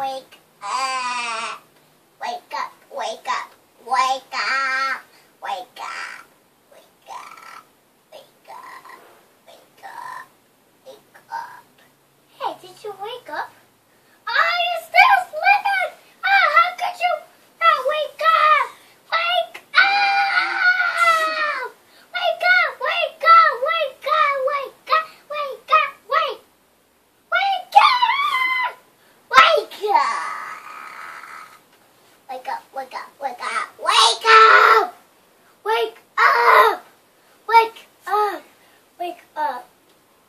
wake up. Wake up, wake up, wake up, wake up, wake up, wake up, wake up, wake up. Hey, did you wake up? Oh, you're still sleeping! Oh, how could you not wake up? Wake up! Wake up, wake up, wake up, wake up, wake up, wake Wake up! Wake up! Wake up, wake up, wake up, wake up! Wake up! Wake up! Wake up!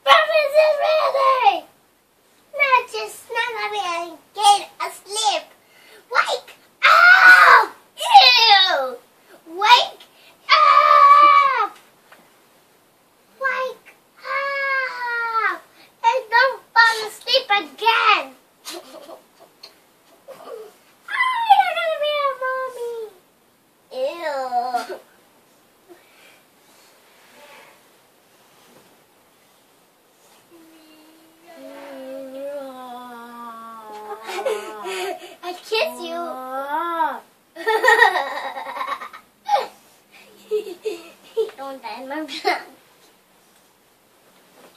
Breakfast is ready! Not just snuggle and get asleep. Wake up! Ew! Wake up! Wake up! And don't fall asleep again! oh, you're gonna be a mommy! Ew! I kiss you! don't die in my mouth.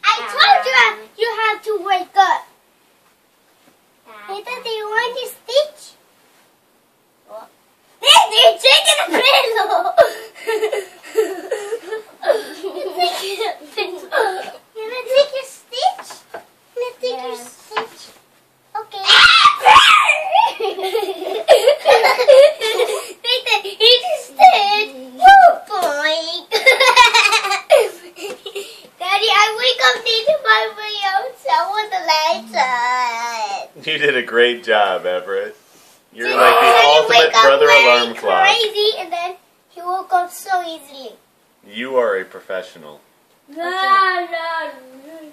I told you uh, you have to wake up. Hey, Daddy, you your stitch? What? You're taking a pillow. you're taking a pillow. Gonna take your stitch? Take your stitch? Okay. Nathan, eat your stitch. Daddy, I wake up to my own self with the lights on. You did a great job, Everett. You're See, like the ultimate brother very alarm clock. Crazy, and then he woke up so easily. You are a professional. No, no, no.